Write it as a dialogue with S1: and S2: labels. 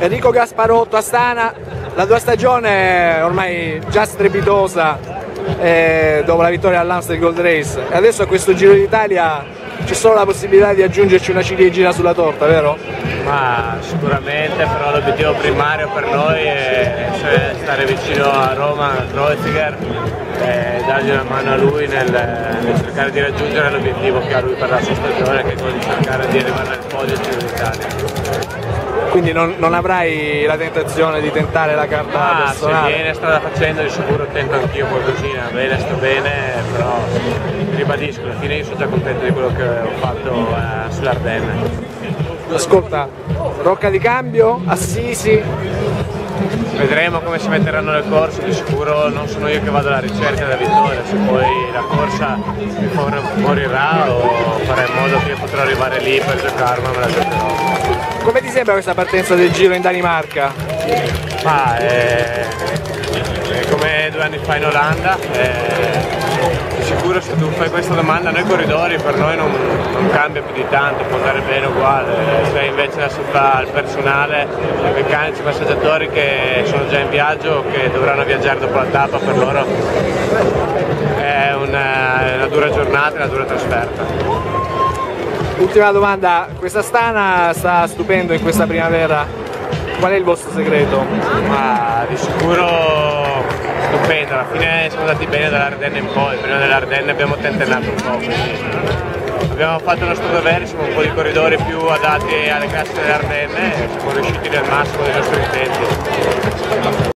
S1: Enrico Gasparotto, Astana, la tua stagione è ormai già strepitosa eh, dopo la vittoria all'Amstel Gold Race e adesso a questo Giro d'Italia c'è solo la possibilità di aggiungerci una ciliegina sulla torta, vero?
S2: Ma sicuramente, però l'obiettivo primario per noi è stare vicino a Roma, a Kreuziger e dargli una mano a lui nel, nel cercare di raggiungere l'obiettivo che ha lui per la sua stagione, che è quello di cercare di arrivare al podio Giro d'Italia.
S1: Quindi non, non, avrai la tentazione di tentare la carta
S2: ah,
S1: personale?
S2: Se viene strada facendo di sicuro tento anch'io qualcosina, bene sto bene, però ribadisco, alla fine io sono già contento di quello che ho fatto eh, sull'Ardenne.
S1: Ascolta, Rocca di cambio, Assisi,
S2: Vedremo come si metteranno nel corso, di sicuro non sono io che vado alla ricerca della vittoria, se poi la corsa mi morirà o farà in modo che io potrò arrivare lì per giocarmi, me la giocherò.
S1: Come ti sembra questa partenza del giro in Danimarca?
S2: Ma è, è come due anni fa in Olanda. È sicuro se tu fai questa domanda noi corridori per noi non, non cambia più di tanto, può andare bene uguale, se invece la si fa al personale, ai meccanici, ai passeggiatori che sono già in viaggio o che dovranno viaggiare dopo la tappa per loro è una, una dura giornata e una dura trasferta.
S1: Ultima domanda, questa stana sta stupendo in questa primavera, qual è il vostro segreto?
S2: Ma di sicuro stupendo, alla fine siamo andati bene dall'Ardenne in poi, prima dell'Ardenne abbiamo tentennato un po', quindi abbiamo fatto il nostro dovere, siamo un po' di corridori più adatti alle classi delle Ardenne e siamo riusciti nel massimo dei nostri intenti.